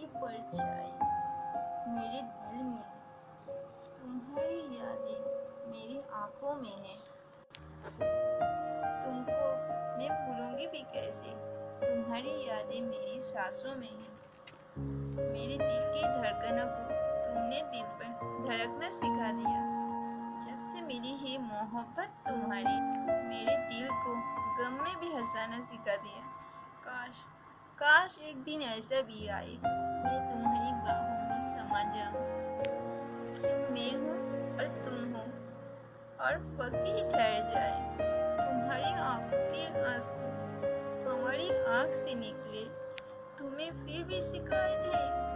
तुम्हारी परछाई मेरे दिल में। तुम्हारी यादें मेरी आँखों में है। तुमको मैं भूलूँगी भी कैसे? तुम्हारी यादें मेरी सांसों में है। मेरे दिल की धड़कनों को तुमने दिल पर धड़कना सिखा दिया। जब से मिली है मोहब्बत तुम्हारी, मेरे दिल को गम में भी हंसाना सिखा दिया। काश काश एक दिन ऐसा भी आए। मैं तुम्हारी बाहों में समा जाऊँ। सिर्फ़ मैं हूँ और तुम हो और पक्की ठहर जाए। तुम्हारी आँखों के आँसू हमारी आँख से निकले। तुम्हें फिर भी शिकायत है